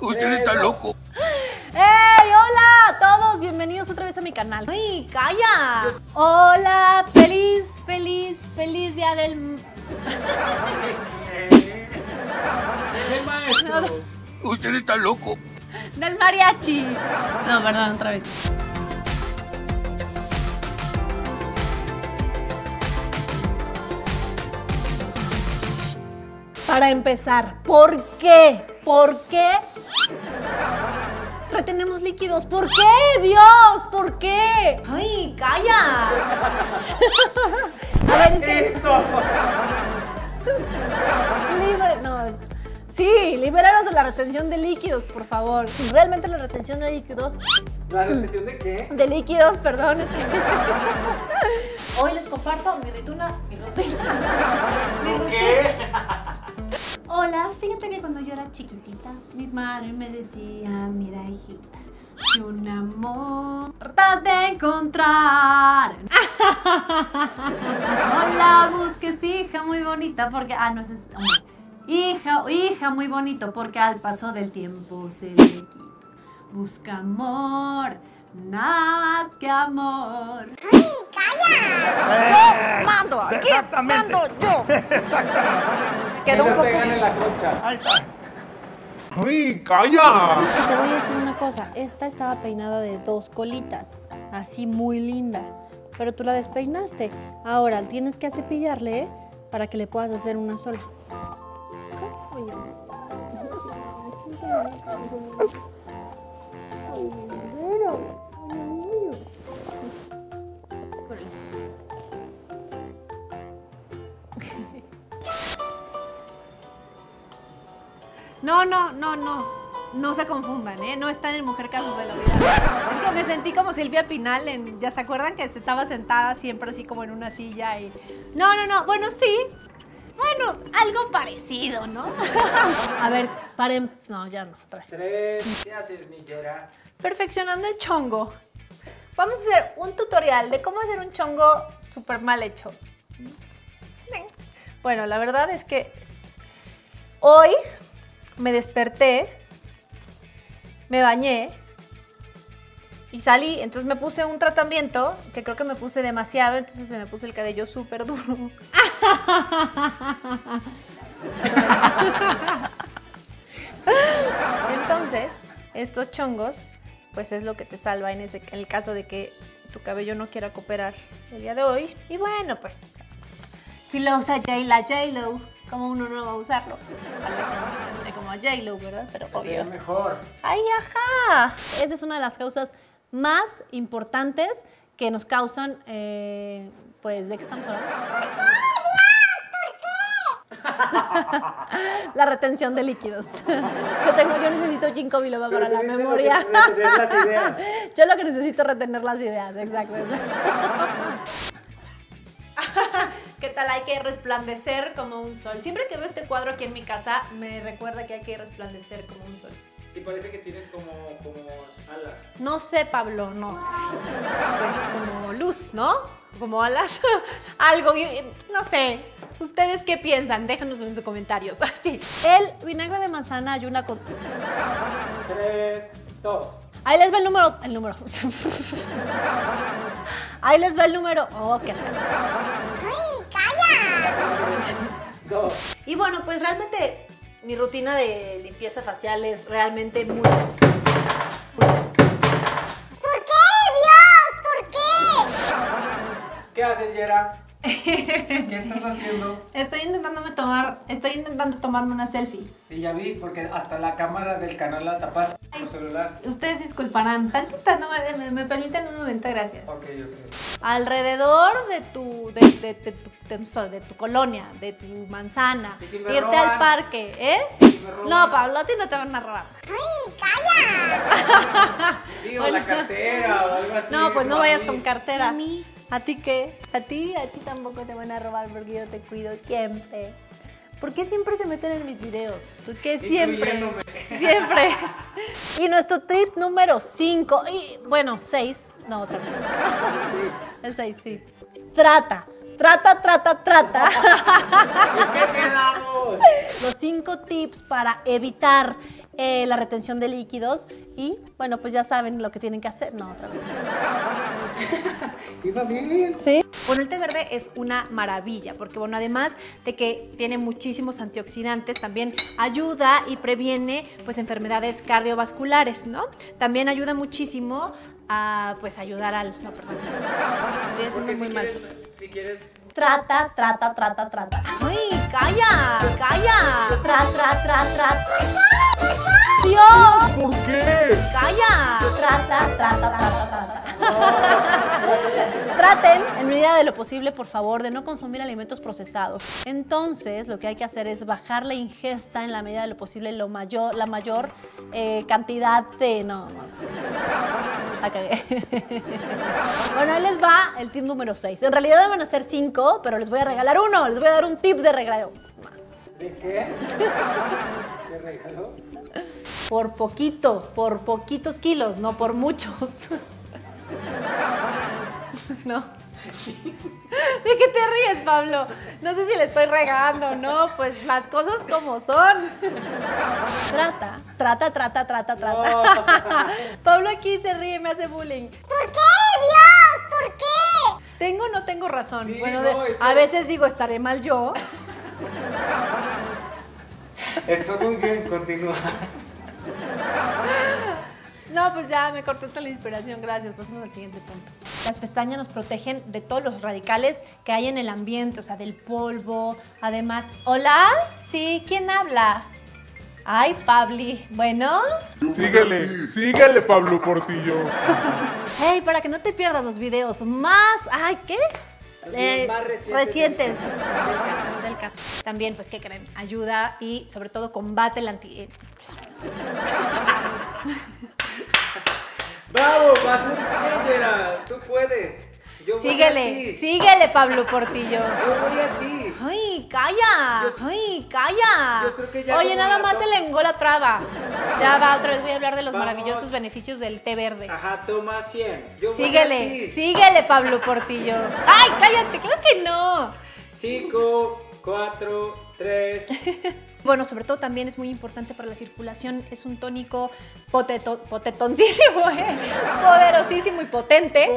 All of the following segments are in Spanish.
Usted está loco. ¡Ey! ¡Hola a todos! Bienvenidos otra vez a mi canal. ¡Ay, calla! Hola, feliz, feliz, feliz día del... El maestro. Usted está loco. del mariachi. No, perdón, otra vez. Para empezar, ¿por qué? ¿Por qué retenemos líquidos? ¿Por qué, Dios? ¿Por qué? ¡Ay, calla! A ver, es que... Esto. Libre, no. Sí, libéranos de la retención de líquidos, por favor. Realmente la retención de líquidos, ¿La retención de qué? de líquidos, perdón, es que... Hoy les comparto mi rutina, mi rutina. Mi rutina. ¿Qué? Hola, fíjate que cuando yo era chiquitita, mi madre me decía, mira hijita, si un amor tratas de encontrar, no la busques hija muy bonita porque, ah, no, es, hombre. hija, hija muy bonito porque al paso del tiempo se le quita. Busca amor, nada más que amor. mando, aquí mando yo. quedó un poco... te gane la concha. Ahí está. ¡Uy, calla! Te voy a decir una cosa, esta estaba peinada de dos colitas, así muy linda, pero tú la despeinaste. Ahora tienes que cepillarle ¿eh? para que le puedas hacer una sola. No, no, no, no. No se confundan, ¿eh? No están en Mujer Casos de la Vida. Es que me sentí como Silvia Pinal en... ¿Ya se acuerdan que se estaba sentada siempre así como en una silla y... No, no, no. Bueno, sí. Bueno, algo parecido, ¿no? A ver, paren... No, ya no. Tres. ¿Qué haces? Perfeccionando el chongo. Vamos a hacer un tutorial de cómo hacer un chongo súper mal hecho. Bueno, la verdad es que hoy me desperté, me bañé y salí, entonces me puse un tratamiento que creo que me puse demasiado, entonces se me puso el cabello súper duro. Entonces, estos chongos, pues es lo que te salva en, ese, en el caso de que tu cabello no quiera cooperar el día de hoy. Y bueno, pues, si lo usa J la J-Lo, como uno no va a usarlo? Como a J-Lo, ¿verdad? Pero obvio. veo mejor. ¡Ay, ajá! Esa es una de las causas más importantes que nos causan, eh, pues, ¿de qué estamos hablando? la retención de líquidos. Yo, tengo, yo necesito ginkgo biloba para la memoria. retener las ideas. Yo lo que necesito es retener las ideas, exacto. ¿Qué tal? Hay que resplandecer como un sol. Siempre que veo este cuadro aquí en mi casa, me recuerda que hay que resplandecer como un sol. Y parece que tienes como, como alas. No sé, Pablo, no sé. Pues como luz, ¿no? Como alas. Algo, no sé. ¿Ustedes qué piensan? Déjanos en sus comentarios. Así. El vinagre de manzana y una... con- Tres, dos. Ahí les va el número. El número. Ahí les va el número. Oh, qué Y bueno, pues realmente mi rutina de limpieza facial es realmente muy... ¿Qué haces, Yera? ¿Qué estás haciendo? Estoy intentándome tomar, estoy intentando tomarme una selfie. Sí, ya vi, porque hasta la cámara del canal la tapaste por celular. Ustedes disculparán, tantita, no me, me- permiten un momento, gracias. Ok, ok. Alrededor de tu, de, de- de tu, de tu- de tu colonia, de tu manzana, ¿Y si me irte al parque, ¿eh? si? No, Pablo, a ti no te van a robar. Digo, Bueno. la cartera o algo así. No, pues no vayas con cartera. ¿A mí? ¿A ti qué? ¿A ti? A ti tampoco te van a robar porque yo te cuido siempre. ¿Por qué siempre se meten en mis videos? ¿Por qué siempre? Siempre. Y nuestro tip número 5, y bueno, 6, no, otra vez. El 6, sí. Trata, trata, trata, trata. ¿Qué quedamos? Los cinco cinco tips para evitar eh, la retención de líquidos y, bueno, pues ya saben lo que tienen que hacer. No, otra vez. Iba bien. ¿Sí? Bueno, el té verde es una maravilla porque, bueno, además de que tiene muchísimos antioxidantes, también ayuda y previene, pues, enfermedades cardiovasculares, ¿no? También ayuda muchísimo a, pues, ayudar al... No, perdón. Estoy haciendo muy si mal. quieres, si quieres Trata, trata, trata, trata. ¡Ay, calla! ¡Calla! Tra, tra, tra, tra. ¡Dios! ¿Por qué? ¡Calla! Trata, trata, trata, trata. Traten, en medida de lo posible, por favor, de no consumir alimentos procesados. Entonces, lo que hay que hacer es bajar la ingesta en la medida de lo posible, lo mayor, la mayor eh, cantidad de... No, no, bueno, ahí les va el tip número 6. En realidad deben ser 5, pero les voy a regalar uno. Les voy a dar un tip de regalo. ¿De qué? ¿Qué regalo? Por poquito, por poquitos kilos, no por muchos. no. ¿De qué te ríes, Pablo? No sé si le estoy regando no, pues las cosas como son. Trata, trata, trata, trata, trata. Pablo aquí se ríe, me hace bullying. ¿Por qué, Dios? ¿Por qué? Tengo o no tengo razón. Sí, bueno, no, de- a veces digo, estaré mal yo. Esto con quién continúa. No, pues ya me cortaste la inspiración, gracias. Pasamos al siguiente punto. Las pestañas nos protegen de todos los radicales que hay en el ambiente, o sea, del polvo. Además, ¿hola? Sí, ¿quién habla? Ay, Pabli. Bueno. Síguele, síguele, Pablo Portillo. Hey, para que no te pierdas los videos más. Ay, ¿qué? Los videos más recientes recientes. También, pues, ¿qué creen? Ayuda y sobre todo combate el anti. ¡Bravo! ¡Vas muy bien! ¡Tú puedes! Yo voy a Síguele, ti. síguele, Pablo Portillo. Yo voy a ti. ¡Ay, calla! Yo- ¡Ay, calla! Yo creo que ya Oye, nada más se le engó la traba. Ya va, otra vez voy a hablar de los Vamos. maravillosos beneficios del té verde. Ajá, toma 100. Yo voy a Síguele, ti. síguele, Pablo Portillo. ¡Ay, cállate! ¡Claro que no! 5, 4, 3. Bueno, sobre todo también es muy importante para la circulación. Es un tónico poteto, potetoncísimo, ¿eh? poderosísimo y potente.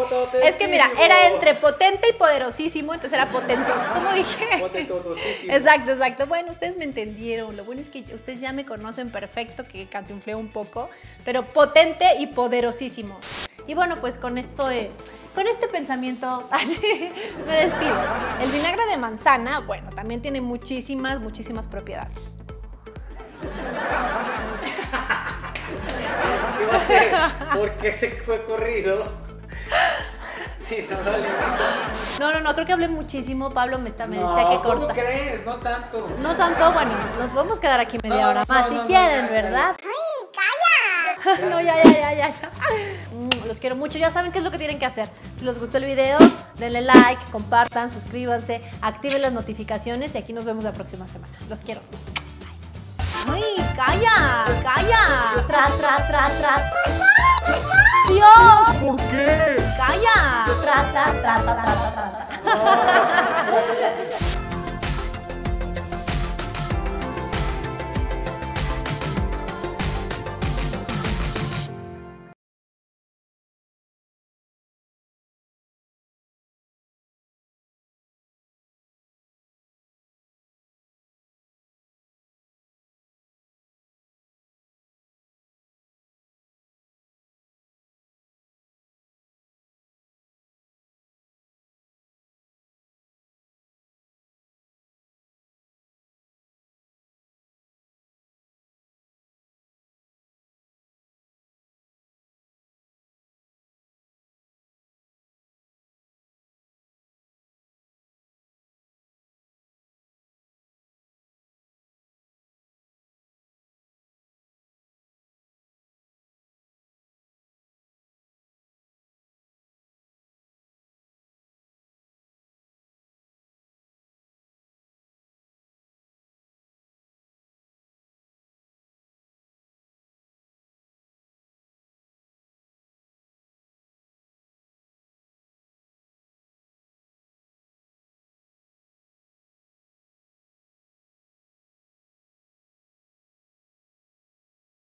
Es que mira, era entre potente y poderosísimo, entonces era potente. ¿Cómo dije? Exacto, exacto. Bueno, ustedes me entendieron. Lo bueno es que ustedes ya me conocen perfecto, que cantinfleo un poco, pero potente y poderosísimo. Y bueno, pues con esto de, con este pensamiento, así me despido. El vinagre de manzana, bueno, también tiene muchísimas, muchísimas propiedades. ¿Qué va a hacer? ¿Por qué se fue corrido? Sí, no. No, no, no, creo que hablé muchísimo. Pablo me, está, me No, decía que ¿cómo corta. crees? No tanto. No tanto, bueno, nos podemos quedar aquí media No, hora no, más no, si no, quieren, ¿verdad? ¡Ay, calla! no, ya, ya, ya, ya. ya. Los quiero mucho, ya saben qué es lo que tienen que hacer. Si les gustó el video, denle like, compartan, suscríbanse, activen las notificaciones y aquí nos vemos la próxima semana. Los quiero. Bye. ¡Ay, calla! ¡Calla! Tra, tra, tra, tra. ¡Dios! ¿Por qué? ¡Calla! Trata, trata, trata, trata.